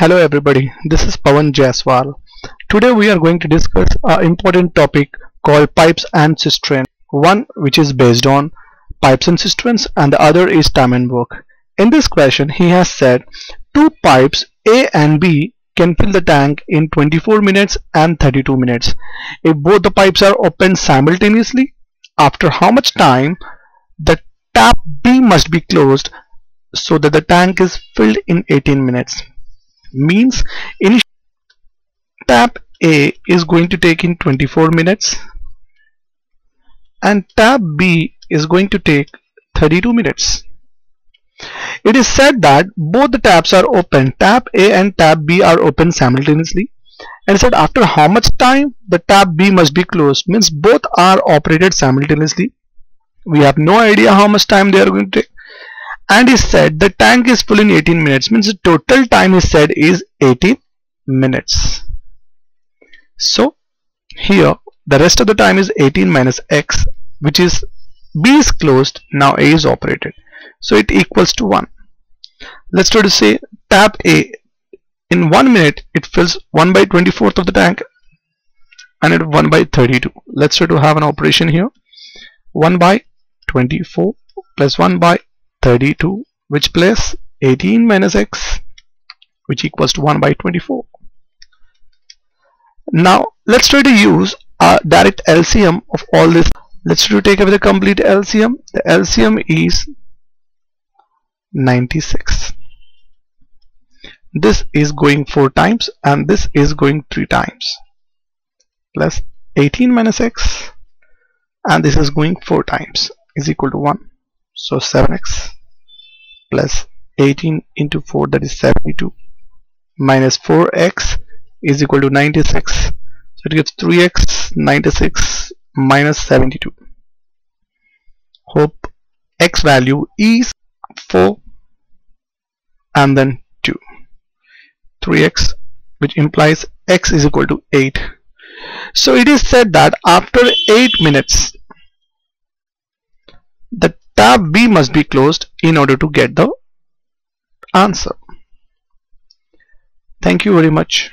Hello everybody, this is Pavan Jaiswal. Today we are going to discuss an important topic called pipes and cisterns. One which is based on pipes and cisterns and the other is time and work. In this question he has said two pipes A and B can fill the tank in 24 minutes and 32 minutes. If both the pipes are opened simultaneously, after how much time the tap B must be closed so that the tank is filled in 18 minutes means initial tap A is going to take in 24 minutes and tab B is going to take 32 minutes. It is said that both the taps are open, tab A and tab B are open simultaneously. And said after how much time? The tab B must be closed. Means both are operated simultaneously. We have no idea how much time they are going to take and is said the tank is full in 18 minutes. Means the total time is said is 18 minutes. So here the rest of the time is 18 minus x which is b is closed now a is operated. So it equals to 1 let's try to say tap a. In 1 minute it fills 1 by 24th of the tank and it 1 by 32 let's try to have an operation here. 1 by 24 plus 1 by 32 which place? 18 minus x which equals to 1 by 24 now let's try to use a direct LCM of all this. Let's try to take away the complete LCM the LCM is 96 this is going 4 times and this is going 3 times. Plus 18 minus x and this is going 4 times is equal to 1 so 7x plus 18 into 4 that is 72 minus 4x is equal to 96 so it gives 3x 96 minus 72 hope x value is 4 and then 2 3x which implies x is equal to 8 so it is said that after 8 minutes tab B must be closed in order to get the answer. Thank you very much.